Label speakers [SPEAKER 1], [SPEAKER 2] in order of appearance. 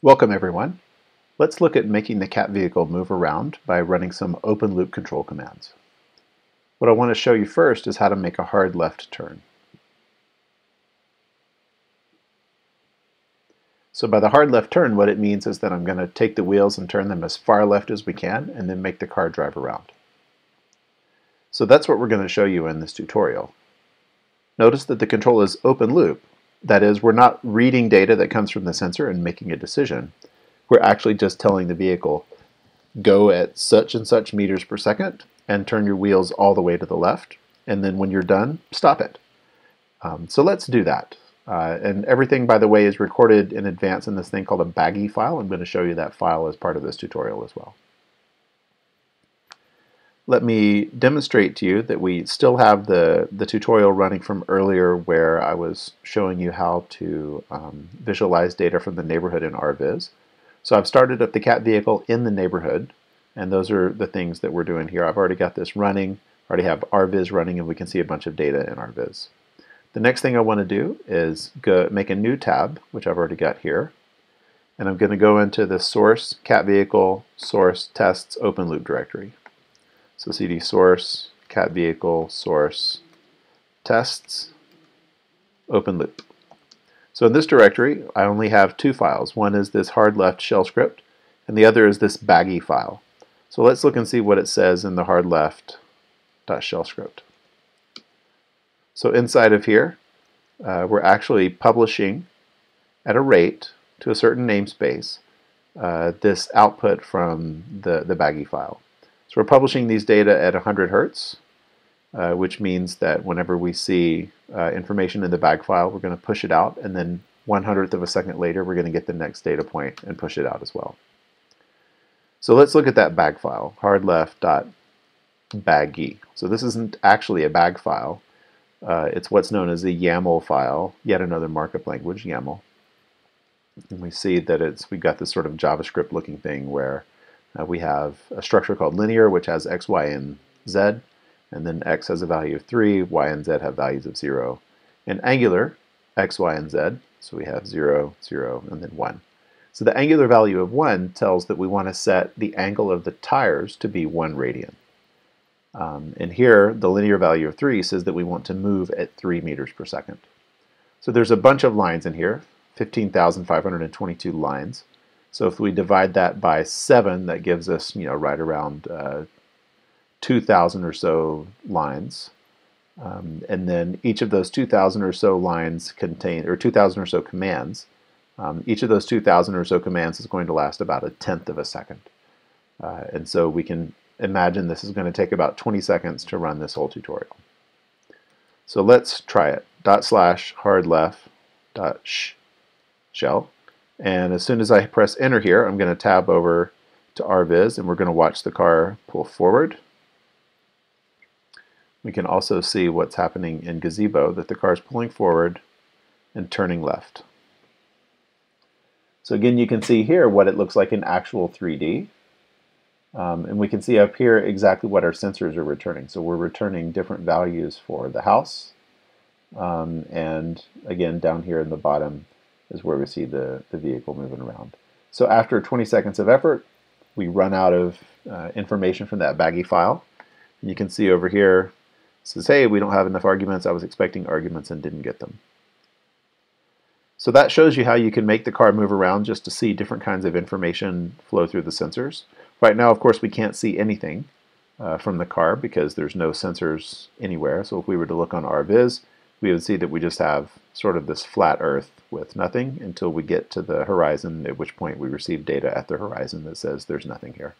[SPEAKER 1] Welcome everyone. Let's look at making the cat vehicle move around by running some open loop control commands. What I want to show you first is how to make a hard left turn. So by the hard left turn, what it means is that I'm going to take the wheels and turn them as far left as we can and then make the car drive around. So that's what we're going to show you in this tutorial. Notice that the control is open loop, that is, we're not reading data that comes from the sensor and making a decision. We're actually just telling the vehicle, go at such and such meters per second and turn your wheels all the way to the left. And then when you're done, stop it. Um, so let's do that. Uh, and everything, by the way, is recorded in advance in this thing called a bagy file. I'm going to show you that file as part of this tutorial as well let me demonstrate to you that we still have the, the tutorial running from earlier where I was showing you how to um, visualize data from the neighborhood in RViz. So I've started up the cat vehicle in the neighborhood, and those are the things that we're doing here. I've already got this running, already have RViz running, and we can see a bunch of data in RViz. The next thing I want to do is go make a new tab, which I've already got here, and I'm going to go into the source cat vehicle source tests open loop directory. So cd source, cat vehicle, source, tests, open loop. So in this directory, I only have two files. One is this hard left shell script, and the other is this bagy file. So let's look and see what it says in the hard left dot shell script. So inside of here, uh, we're actually publishing at a rate to a certain namespace uh, this output from the, the bagy file. So we're publishing these data at 100 hertz, uh, which means that whenever we see uh, information in the bag file, we're going to push it out, and then one hundredth of a second later, we're going to get the next data point and push it out as well. So let's look at that bag file, hard left dot bagy. So this isn't actually a bag file. Uh, it's what's known as a YAML file, yet another markup language, YAML. And we see that it's we've got this sort of JavaScript looking thing where uh, we have a structure called linear, which has x, y, and z, and then x has a value of 3, y and z have values of 0. And angular, x, y, and z, so we have 0, 0, and then 1. So the angular value of 1 tells that we want to set the angle of the tires to be 1 radian. Um, and here, the linear value of 3 says that we want to move at 3 meters per second. So there's a bunch of lines in here, 15,522 lines. So if we divide that by 7, that gives us, you know, right around uh, 2,000 or so lines. Um, and then each of those 2,000 or so lines contain, or 2,000 or so commands, um, each of those 2,000 or so commands is going to last about a tenth of a second. Uh, and so we can imagine this is going to take about 20 seconds to run this whole tutorial. So let's try it. Dot slash hard left dot sh shell and as soon as I press enter here, I'm going to tab over to RViz and we're going to watch the car pull forward. We can also see what's happening in Gazebo, that the car is pulling forward and turning left. So again, you can see here what it looks like in actual 3D. Um, and we can see up here exactly what our sensors are returning. So we're returning different values for the house. Um, and again, down here in the bottom, is where we see the, the vehicle moving around. So after 20 seconds of effort, we run out of uh, information from that bagy file. You can see over here, says, hey, we don't have enough arguments. I was expecting arguments and didn't get them. So that shows you how you can make the car move around just to see different kinds of information flow through the sensors. Right now, of course, we can't see anything uh, from the car because there's no sensors anywhere. So if we were to look on RViz, we would see that we just have sort of this flat Earth with nothing until we get to the horizon, at which point we receive data at the horizon that says there's nothing here.